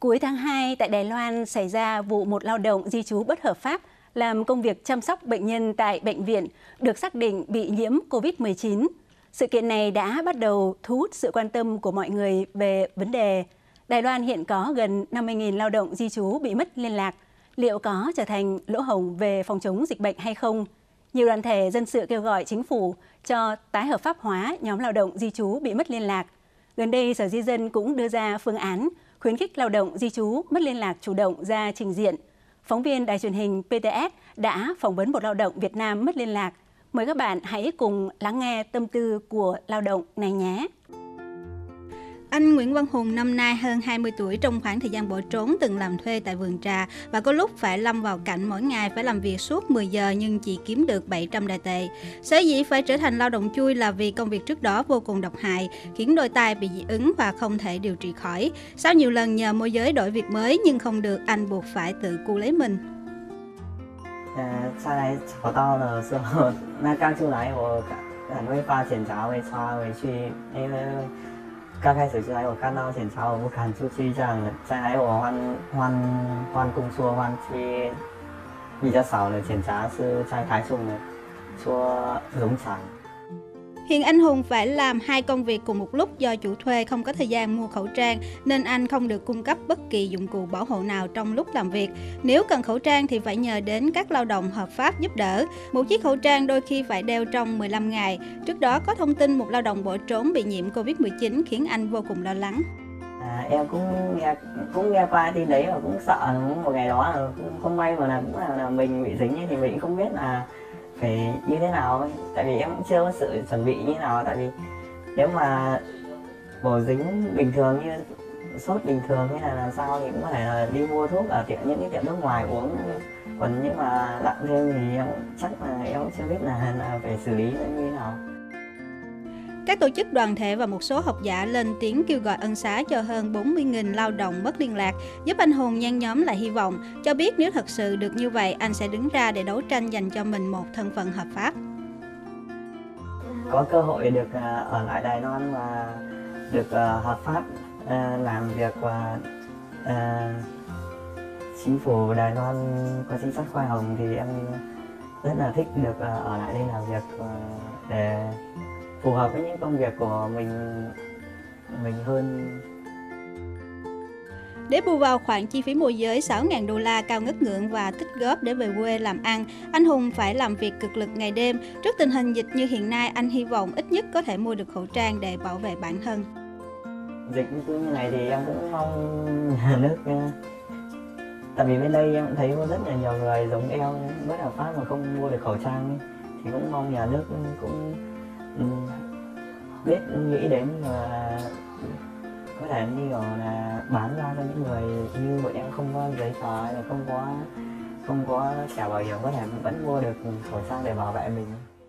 Cuối tháng 2 tại Đài Loan xảy ra vụ một lao động di trú bất hợp pháp làm công việc chăm sóc bệnh nhân tại bệnh viện được xác định bị nhiễm COVID-19. Sự kiện này đã bắt đầu thu hút sự quan tâm của mọi người về vấn đề. Đài Loan hiện có gần 50.000 lao động di trú bị mất liên lạc. Liệu có trở thành lỗ hổng về phòng chống dịch bệnh hay không? Nhiều đoàn thể dân sự kêu gọi chính phủ cho tái hợp pháp hóa nhóm lao động di trú bị mất liên lạc. Gần đây, Sở Di dân cũng đưa ra phương án khuyến khích lao động, di trú, mất liên lạc chủ động ra trình diện. Phóng viên đài truyền hình PTS đã phỏng vấn một lao động Việt Nam mất liên lạc. Mời các bạn hãy cùng lắng nghe tâm tư của lao động này nhé. Anh Nguyễn Văn Hùng năm nay hơn 20 tuổi trong khoảng thời gian bỏ trốn từng làm thuê tại vườn trà và có lúc phải lâm vào cảnh mỗi ngày phải làm việc suốt 10 giờ nhưng chỉ kiếm được 700 đại tệ. Sở dĩ phải trở thành lao động chui là vì công việc trước đó vô cùng độc hại, khiến đôi tay bị dị ứng và không thể điều trị khỏi. Sau nhiều lần nhờ môi giới đổi việc mới nhưng không được, anh buộc phải tự cu lấy mình. 呃，再来找到的时候，那刚出来我很会发检查，会插回去，因为 刚开始出来我看到检查我不敢出去这样的，再来我换换换工作换去比较少的检查是在台中的，做农场。Hiện anh Hùng phải làm hai công việc cùng một lúc do chủ thuê không có thời gian mua khẩu trang nên anh không được cung cấp bất kỳ dụng cụ bảo hộ nào trong lúc làm việc. Nếu cần khẩu trang thì phải nhờ đến các lao động hợp pháp giúp đỡ. Một chiếc khẩu trang đôi khi phải đeo trong 15 ngày. Trước đó có thông tin một lao động bỏ trốn bị nhiễm Covid-19 khiến anh vô cùng lo lắng. À, em cũng nghe cũng nghe qua tin đấy và cũng sợ một ngày đó là cũng không may mà là cũng là, là mình bị dính thì mình cũng không biết là phải như thế nào ấy. tại vì em cũng chưa có sự chuẩn bị như thế nào tại vì nếu mà bổ dính bình thường như sốt bình thường hay là làm sao thì cũng có thể là đi mua thuốc ở tiệm những cái tiệm nước ngoài uống còn nhưng mà nặng thêm thì em chắc là em cũng chưa biết là, là phải xử lý như thế nào các tổ chức đoàn thể và một số học giả lên tiếng kêu gọi ân xá cho hơn 40.000 lao động mất liên lạc, giúp anh Hùng nhen nhóm lại hy vọng, cho biết nếu thật sự được như vậy, anh sẽ đứng ra để đấu tranh dành cho mình một thân phận hợp pháp. có cơ hội được à, ở lại Đài Loan và được à, hợp pháp à, làm việc và chính phủ Đài Loan có chính sách khoa hồng thì em rất là thích được ở lại đây làm việc và phù hợp với những công việc của mình mình hơn Để bù vào khoản chi phí môi giới 6.000 đô la cao ngất ngưỡng và tích góp để về quê làm ăn, anh Hùng phải làm việc cực lực ngày đêm. Trước tình hình dịch như hiện nay, anh hy vọng ít nhất có thể mua được khẩu trang để bảo vệ bản thân. dịch như này thì em cũng mong nhà nước à, tại vì bên đây em cũng thấy có rất là nhiều người giống em bất hợp pháp mà không mua được khẩu trang thì cũng mong nhà nước cũng Ừ. biết, nghĩ đến và có thể như kiểu là bán ra cho những người như bọn em không có giấy tờ hay là không có không có trả bảo hiểm, có thể vẫn mua được khẩu trang để bảo vệ mình.